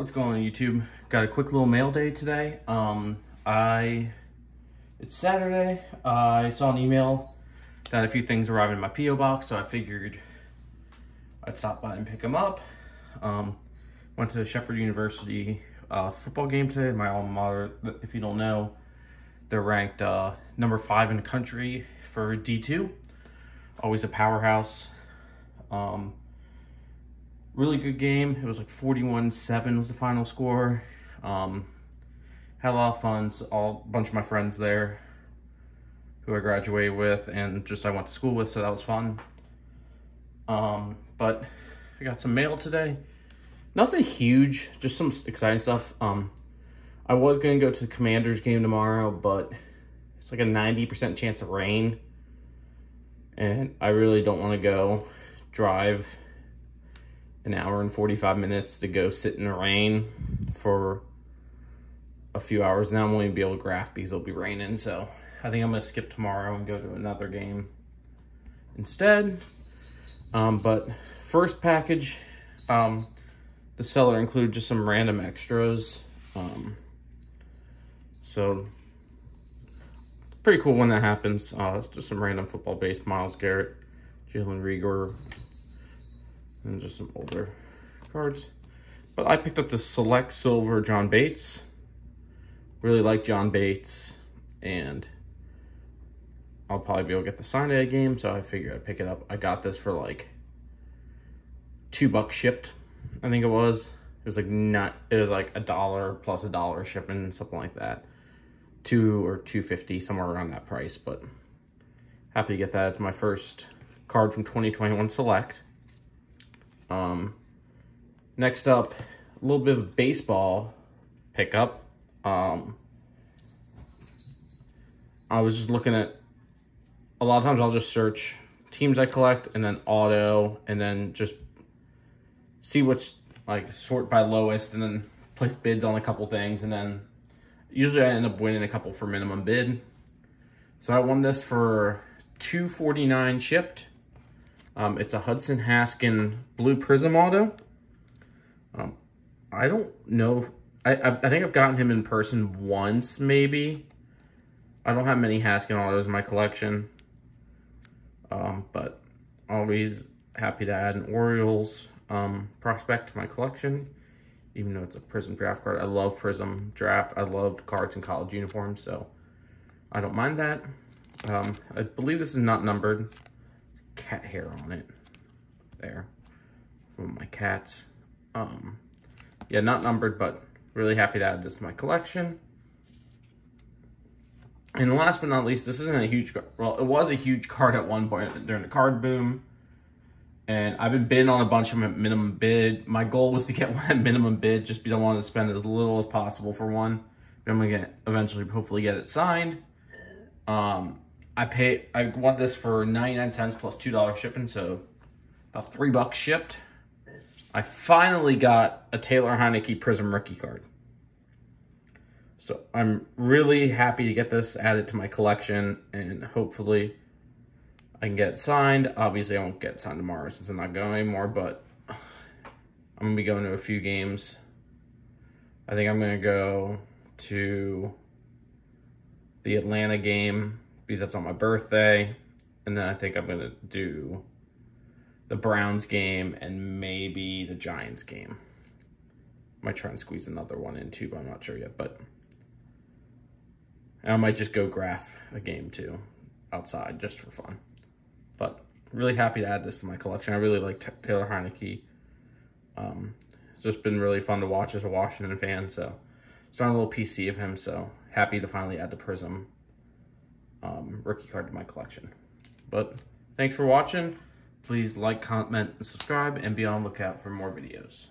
What's going on YouTube? Got a quick little mail day today. Um, I, it's Saturday. Uh, I saw an email that a few things arrived in my P.O. box, so I figured I'd stop by and pick them up. Um, went to the Shepherd University uh, football game today. My alma mater, if you don't know, they're ranked uh, number five in the country for D2. Always a powerhouse. Um, really good game. It was like 41-7 was the final score. Um, had a lot of fun. So all a bunch of my friends there who I graduated with and just I went to school with, so that was fun. Um, but I got some mail today. Nothing huge, just some exciting stuff. Um, I was going to go to the Commanders game tomorrow, but it's like a 90% chance of rain. And I really don't want to go drive an hour and 45 minutes to go sit in the rain for a few hours. Now I'm only be able to graph because it'll be raining. So I think I'm going to skip tomorrow and go to another game instead. Um, but first package, um, the seller included just some random extras. Um, so pretty cool when that happens. Uh, just some random football base, Myles Garrett, Jalen Reagor, and just some older cards. But I picked up the Select Silver John Bates. Really like John Bates, and I'll probably be able to get the signed a game, so I figured I'd pick it up. I got this for like two bucks shipped, I think it was. It was like not, it was like a dollar plus a dollar shipping, something like that. Two or 250 somewhere around that price, but happy to get that. It's my first card from 2021 Select. Um, next up, a little bit of baseball pickup. Um, I was just looking at, a lot of times I'll just search teams I collect and then auto and then just see what's like sort by lowest and then place bids on a couple things and then usually I end up winning a couple for minimum bid. So I won this for 249 shipped. Um, it's a Hudson Haskin Blue Prizm Auto. Um, I don't know. I, I've, I think I've gotten him in person once, maybe. I don't have many Haskin Autos in my collection. Um, but always happy to add an Orioles um, prospect to my collection, even though it's a Prizm draft card. I love Prizm draft. I love cards in college uniforms, so I don't mind that. Um, I believe this is not numbered cat hair on it there from my cats. Um, yeah, not numbered, but really happy to add this to my collection. And last but not least, this isn't a huge, well, it was a huge card at one point during the card boom. And I've been bidding on a bunch of them at minimum bid. My goal was to get one at minimum bid just because I wanted to spend as little as possible for one. But I'm going to eventually hopefully get it signed. Um, I pay. I want this for 99 cents plus $2 shipping, so about three bucks shipped. I finally got a Taylor Heinicke Prizm rookie card. So I'm really happy to get this added to my collection and hopefully I can get it signed. Obviously I won't get it signed tomorrow since I'm not going anymore, but I'm gonna be going to a few games. I think I'm gonna go to the Atlanta game because that's on my birthday. And then I think I'm going to do the Browns game and maybe the Giants game. Might try and squeeze another one in too, but I'm not sure yet. But I might just go graph a game too outside just for fun. But really happy to add this to my collection. I really like Taylor Heinicke. Um, it's just been really fun to watch as a Washington fan. So starting a little PC of him. So happy to finally add the Prizm um, rookie card to my collection. But thanks for watching. Please like, comment, and subscribe, and be on the lookout for more videos.